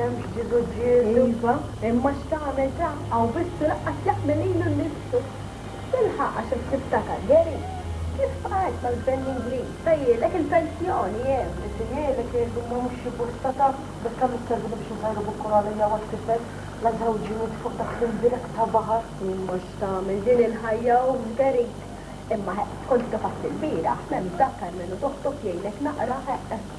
xemx ġidu ġidu. Iva, imma x'tagħmel tram għaw biss raqqas jaqbel ilu nnifsu. Tilħaq għax tiftakar Geri. Kif qajt mal-gvern Ingliż? Tajjelek il-pensjoni jew. Tajjelek il-gumma mhux xi postata bes kemm isservinu biex nħajru bukkur għalija waqt tifel la żewġiniet fuq dak l-bilek ta' baħar. Mhux tagħmel din il-ħajja u żgarik. Imma kont kif il-bira, ħmem dakkar minnu toħtob jgħidlek naqra ħeqq.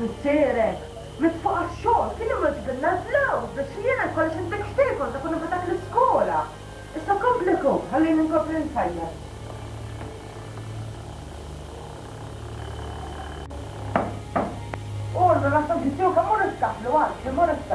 missierek. Mitfuq għax-xogħol, kien hemm ġbilna żlaw biex jiena kollox intek xtekon ta' kun nibgħatak l-iskola. Issa kompliku, ħalli Oh nsajja. Ordu, naħseb ġitiju kemm mor istaqlu għal, kemm mor istaqlu.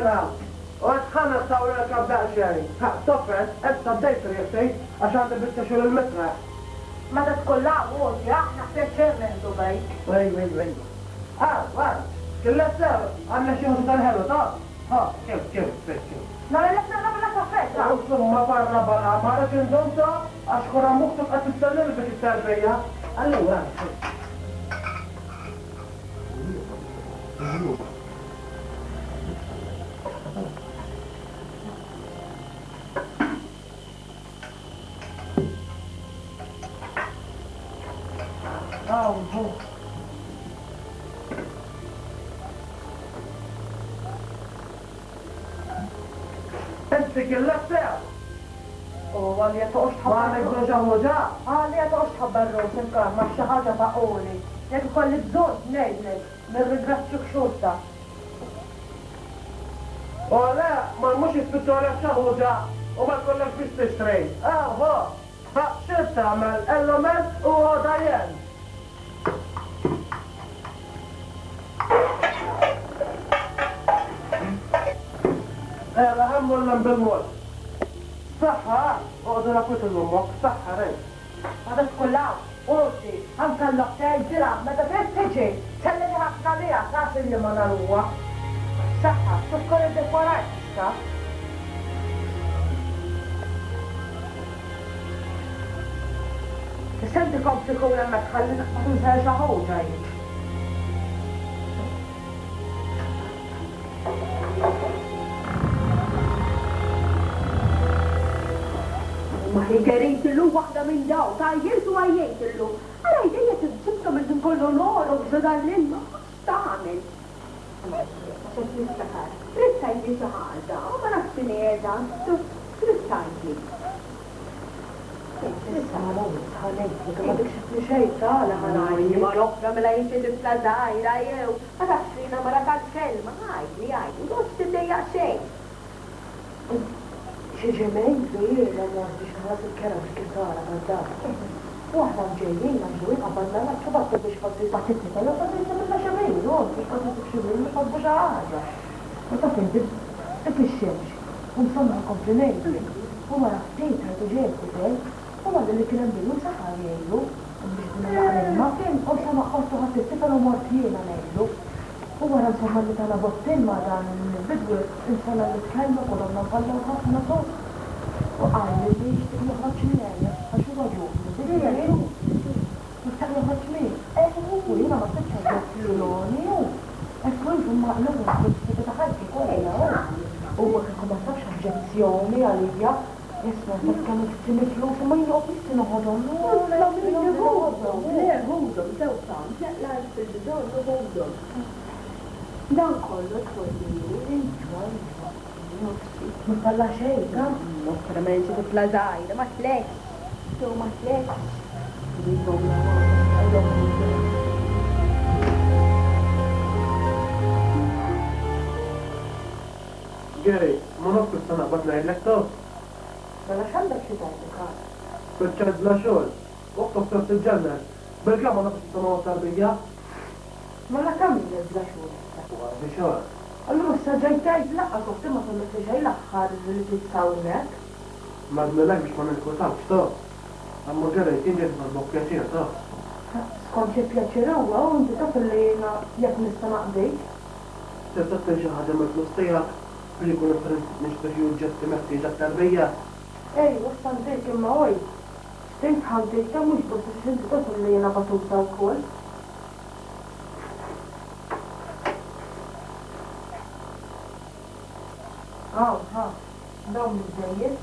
منها واتخانق تاوي لك ابدا شيء طفت انت بديت ريحتي عشان بدك المسرح ما تتكلع يا احنا حسين شير دبي وي وي وي ها وين كل السر عمنا شي هوستان حلو طب ها كيف كيف كيف كيف لا لا لا لا صفيتها اقسم ما بعرف بلا ما عرفت انت اشكر مختك اتسلم بك التربيه قال لي وين موجود امسك اللفة وليت اشحب وعمل زوجة وجاء اه ليت اشحب برو تنكر ما شي حاجة لك كل بزوج نيزل من رجلك شكشوشة ولا ما مش السجارة شهوجة وما كلك في تشتري اه هو شو بتعمل؟ قال له من وهو داين هذا هم ولا بالمول صحة انا اكوت لامك صحة ري هذا كلها قلتي هم كان لقتاي تلعب ما تبيت تجي تلقي حقنا ليها قاس اللي ما نروح صحة تذكر الديكورات صح تصدقوا بتكون لما تخلينا ما تنساش حوجة يعني Inkerit illu waħda minn daw, ta' jirtu għajjejt illu. Għara jdejja t-tibta minn tinkollu l-oro bżoda l-ilma, stamil. Trittajni xaħġa, ma nafx li edha, trittajni. Ma l-oħra mela jinti tibta zaħira jew, ma tafxina oh, ma la tal-kelma, għajni għajni, dost t-dejja xejn xi ġimgħin żejjira morti xi ħadd il-kera f'skitara ta' dak. U aħna ġejjin ma ġejjin qabalna la ċabatti biex fatti battitni kollha fatti minn xi ġejjin, u biex fatti xi ġejjin fatti xi ħaġa. U ta' tinti ix-xemx, u nsemma komplimenti. U ma raftit ħadu ġej kutel, u ma li kien hemm saħar jgħidu biex din l-ħalma, u nsemma ħossu ħadd istifel u mort jiena ngħidu. Umarım sonunda bir tane bot değil mi adamın? Ve bu insanların kendi kolundan kalan kalkına la Bu aile değiştirme de yani. Bu tane hakimi. Eğer bu bu yine nasıl je Ne yok? Eğer bu yüzden mağına bu. Bu da da her şey koyar ya. O bu akı kumasa şarjansiyonu ya. Dankollu tħoddini, intuħan, Ma talla xejn, no? Mokra ma jinti tifla zaħira, ma tlek. Tu ma tlek. Gary, ma nofku s-sana batna jillek tos. Bela xandak xie tajdu kħar. Bel ċed la xol, waqtu s-sar s-ġenner. Bel kama nofku s-sana wasar bija, مرة كم يزلحوا بشهر قال له سجلتك لا قلت ما كنت جاي لك خارج اللي تساوي هناك ما قلنا لك مش كنا نكوتا بشتا اما جرى يتنجد بالبوك بياتيرا تا سكون شي بياتيرا روا وانت تطل اللي ياك السماء بيك حاجة من متنصية اللي كنا فرنسا نشتريو جت مكتي جد تربية اي وصلت ديك ما هوي تنفهم ديك مش بس شنت تطل اللي انا بطل تاكل اه اه لون الزايد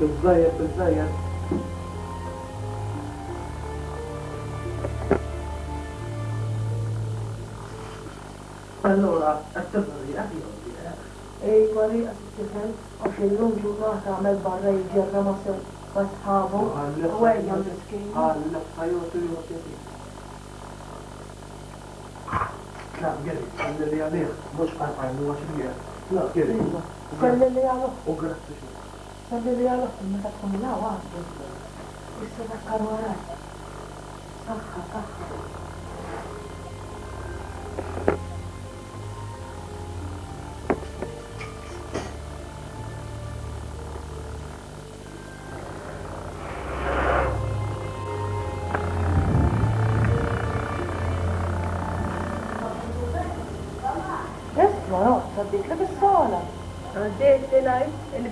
بالزايد بالزايد Allora, attorno a Dio. اي طريقة السفن وشلون عمل برا يجي الرمس واصحابه هو يا مسكين قال لك خيوط لا قري قال الليالي مش قاطع مو شبيه لا قري قال الليالي وقرأت شو قال الليالي ما تكون لا واحد يتذكر وراك صخة صخة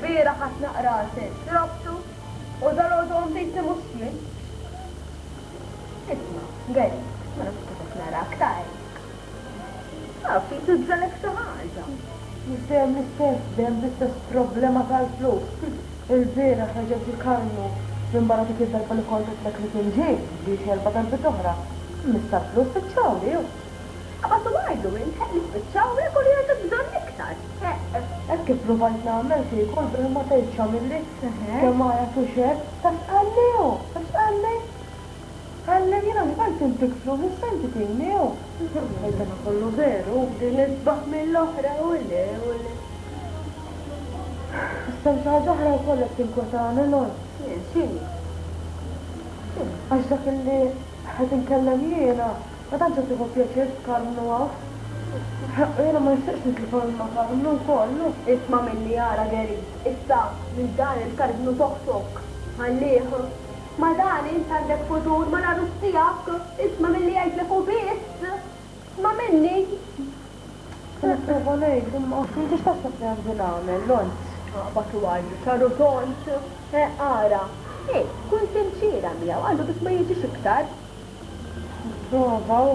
il-bira ħat naqra sen xrobtu u dal-għodu għomdejt muslim. Isma, għeri, ma nafkutak nara ktaj. Ma ah, fi tużalek saħħaġa. Nizdem Mister, mister, dem l problema tal-flus. Il-bira ħagġa karnu minn barra ti kizzel pali kontet l-ek li tinġib biex jelba darbi toħra. Mister, flus t-ċawli ju. Għabba tu għajdu, inħelli t-ċawli, kolli għajdu bżonni tar. Ek kif provajt namel fi kol bil ma tajċa milli kemm għara tu xef, ta' sqalliju, ta' sqalli. Għalli jina mħalt intik flus s-senti tinnew. Għalli kollu veru, din isbaħ mill-oħra u le, u le. Istamxa ġoħra u kollek tinkotana l-on. Xin, xin. Għax dak illi ħed nkellem jiena, ma tantx tiħu pjaċir t-karnu għaf. Jena ma nistax nitlifon il-maqam, nu kollu. Isma minni jara għeri, issa minn dan il-karb nu toħsok. Għallieħ, ma dan int għandek futur, ma naru stijak, isma minni għajtlek u bis, ma minni. Nistax nejk, ah, ma xieġi xtaċċa t-għamżin għamil, l-ont. Għabatu għajju, ċaru t-ont, għara. Eh, Ej, eh, kun sinċira miaw, għandu bis ma jieġi xiktar. Provaw.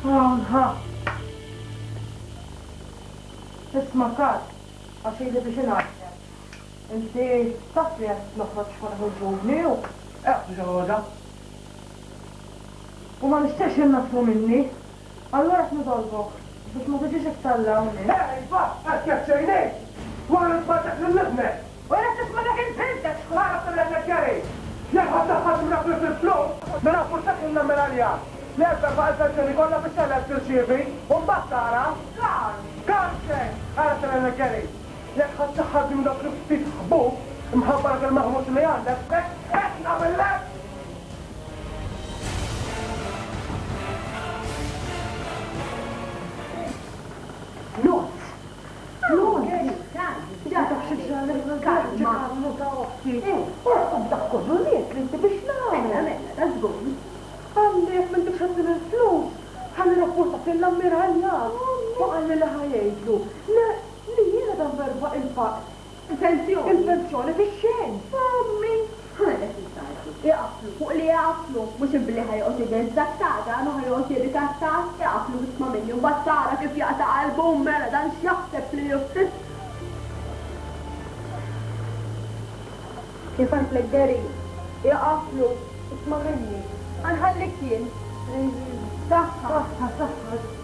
Aha. Isma kar, għax jgħidu biex inaqsem. Inti tafri għas noħroċ xorħu ġuvni u eqġoda. U ma nishtax jinnaslu minni, allora t-nidolbok biex ma tiġiġ iktar lawni. Ej, fa, għas jaċċajnej, għan nitbatak l-nibne. U jgħat tisma dak il-pinta, xkuħarra t-nibne ġari. Jgħat ħadda ħadda ħadda ħadda ħadda ħadda ħadda ħadda ħadda ħadda ħadda ħadda ħadda ħadda ħadda ħadda Nerta faqqa kollha fit-tella tirċievi u mbagħad tara kar karxen għara sena kelli. Jekk ħadd taħħadim dak li ftit ħbub imħabbarak il-maħmut li għandek, hekk nagħmellek Ġaħġa, ġaħġa, ġaħġa, ġaħġa, ġaħġa, ġaħġa, ġaħġa, ġaħġa, ġaħġa, ġaħġa, ġaħġa, ġaħġa, ġaħġa, ġaħġa, ġaħġa, ġaħġa, ġaħġa, fuq li jaqflu, mux imbli ħajqot id din taħda, għanu ħajqot id-dezzak jaqflu bisma minni, un battara kif jaqta qalbu mela dan xjaħseb li juftis. Kif għan fleggeri, jaqflu bisma minni, għanħallik jien. Saħħa, saħħa, saħħa.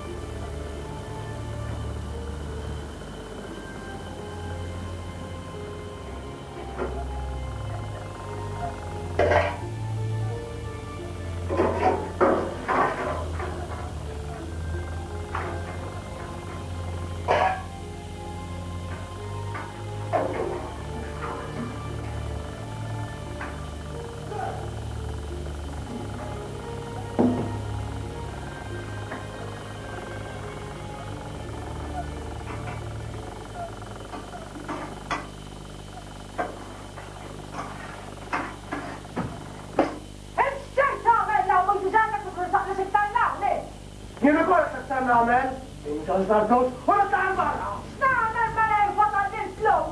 الزرقوش ونطلع برا نعمل بلاي وطن للفلوس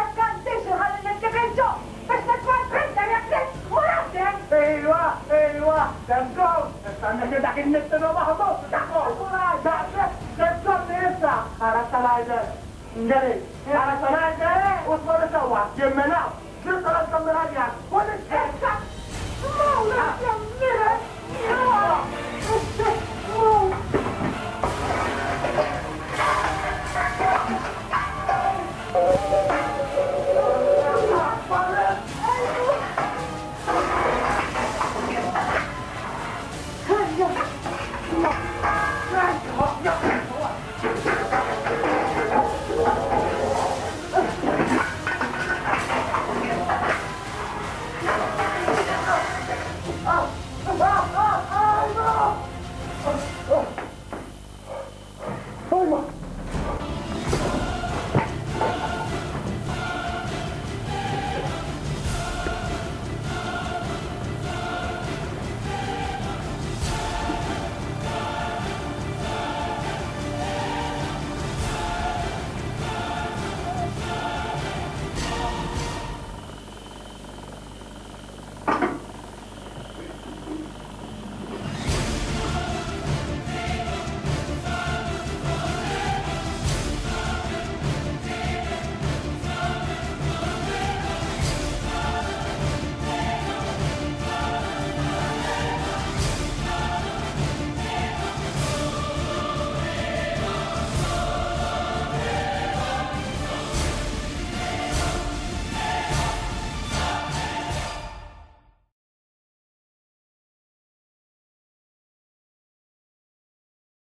الكانديشن هل اللي تبنتو باش تكون بنتك يا كنت وراسك ايوا ايوا زرقوش استنى كده كنت نستنى محبوس تحبوس تعرف تتصلي انت عرفت انا عايز ايه؟ عرفت انا عايز ايه؟ وصبر سوا جمنا جبت رقم من هديك